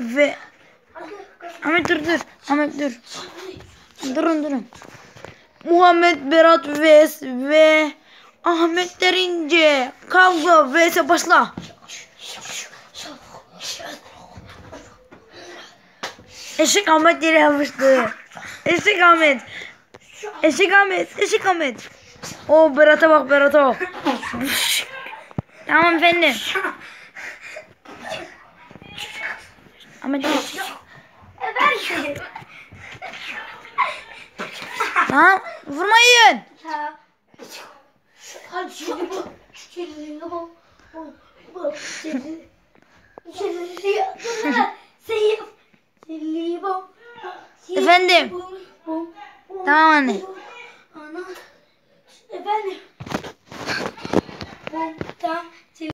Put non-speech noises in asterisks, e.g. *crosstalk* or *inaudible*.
ve Ahmet dur dur. Ahmet dur. Durun durun. Muhammed Berat vs ve Ahmet Derince kavga vs başla. Eşek Ahmet yere yapıştı. Eşek Ahmet. Eşek Ahmet. Eşek Ahmet. O Berat'a bak Berat'a bak. *laughs* tamam efendim. Sen yap. Şimdi bu. Efendim? Bu, bu, bu, Tamam anne. Efendim.